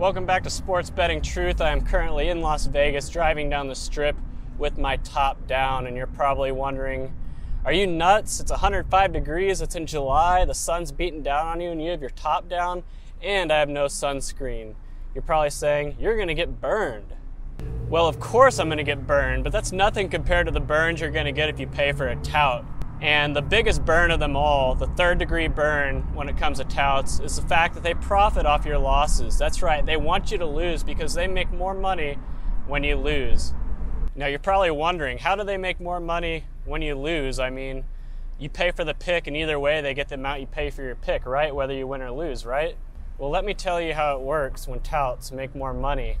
Welcome back to Sports Betting Truth. I am currently in Las Vegas driving down the strip with my top down, and you're probably wondering, are you nuts? It's 105 degrees, it's in July, the sun's beating down on you, and you have your top down, and I have no sunscreen. You're probably saying, you're gonna get burned. Well, of course I'm gonna get burned, but that's nothing compared to the burns you're gonna get if you pay for a tout. And the biggest burn of them all, the third degree burn when it comes to touts, is the fact that they profit off your losses. That's right, they want you to lose because they make more money when you lose. Now you're probably wondering, how do they make more money when you lose? I mean, you pay for the pick, and either way, they get the amount you pay for your pick, right? Whether you win or lose, right? Well, let me tell you how it works when touts make more money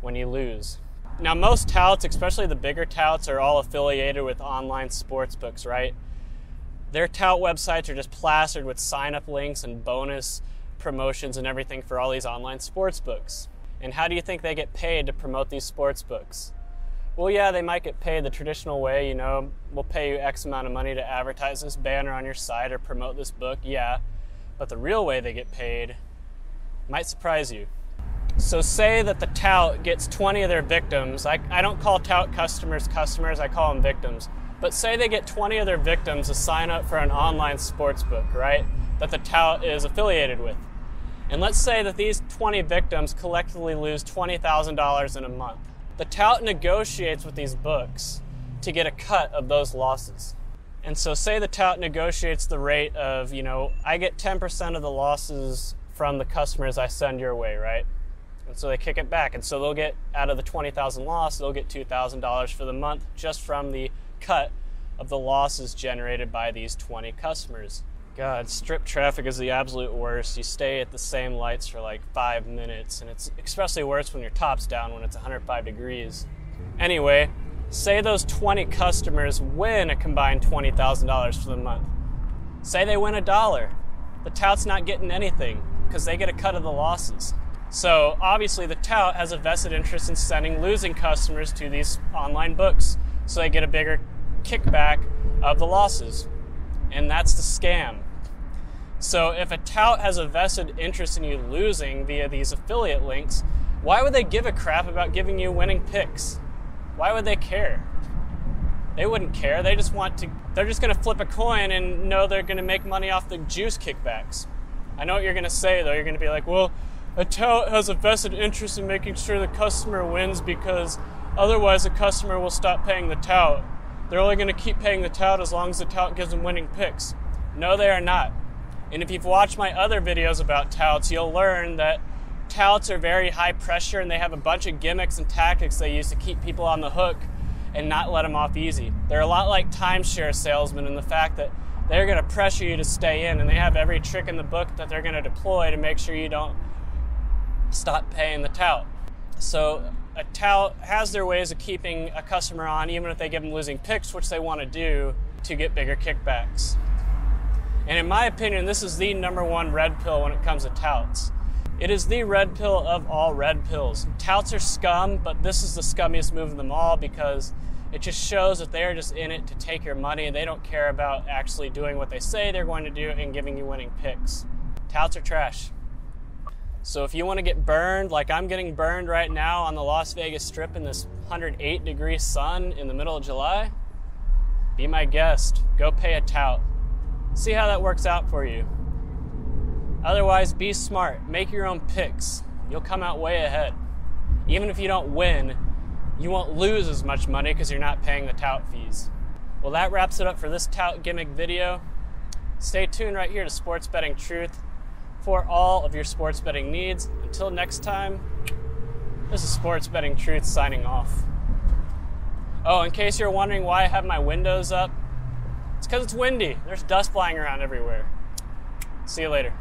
when you lose. Now, most touts, especially the bigger touts, are all affiliated with online sports books, right? Their tout websites are just plastered with sign up links and bonus promotions and everything for all these online sports books. And how do you think they get paid to promote these sports books? Well, yeah, they might get paid the traditional way, you know, we'll pay you X amount of money to advertise this banner on your site or promote this book, yeah. But the real way they get paid might surprise you. So say that the tout gets 20 of their victims. I, I don't call tout customers customers, I call them victims. But say they get 20 of their victims to sign up for an online sports book, right? That the tout is affiliated with. And let's say that these 20 victims collectively lose $20,000 in a month. The tout negotiates with these books to get a cut of those losses. And so say the tout negotiates the rate of, you know, I get 10% of the losses from the customers I send your way, right? And so they kick it back. And so they'll get out of the 20,000 loss, they'll get $2,000 for the month just from the cut of the losses generated by these 20 customers. God, strip traffic is the absolute worst. You stay at the same lights for like five minutes, and it's especially worse when your top's down when it's 105 degrees. Anyway, say those 20 customers win a combined $20,000 for the month. Say they win a dollar. The tout's not getting anything because they get a cut of the losses. So obviously, the tout has a vested interest in sending losing customers to these online books, so they get a bigger kickback of the losses. And that's the scam. So if a tout has a vested interest in you losing via these affiliate links, why would they give a crap about giving you winning picks? Why would they care? They wouldn't care. They just want to, they're just going to flip a coin and know they're going to make money off the juice kickbacks. I know what you're going to say, though. You're going to be like, well, a tout has a vested interest in making sure the customer wins because otherwise the customer will stop paying the tout. They're only going to keep paying the tout as long as the tout gives them winning picks. No, they are not. And if you've watched my other videos about touts, you'll learn that touts are very high pressure and they have a bunch of gimmicks and tactics they use to keep people on the hook and not let them off easy. They're a lot like timeshare salesmen in the fact that they're going to pressure you to stay in and they have every trick in the book that they're going to deploy to make sure you don't stop paying the tout. So a tout has their ways of keeping a customer on, even if they give them losing picks, which they want to do to get bigger kickbacks. And in my opinion, this is the number one red pill when it comes to touts. It is the red pill of all red pills. Touts are scum, but this is the scummiest move of them all because it just shows that they are just in it to take your money and they don't care about actually doing what they say they're going to do and giving you winning picks. Touts are trash. So if you want to get burned like I'm getting burned right now on the Las Vegas Strip in this 108 degree sun in the middle of July, be my guest. Go pay a tout. See how that works out for you. Otherwise, be smart. Make your own picks. You'll come out way ahead. Even if you don't win, you won't lose as much money because you're not paying the tout fees. Well, that wraps it up for this tout gimmick video. Stay tuned right here to Sports Betting Truth for all of your sports betting needs. Until next time, this is Sports Betting Truth signing off. Oh, in case you're wondering why I have my windows up, it's because it's windy. There's dust flying around everywhere. See you later.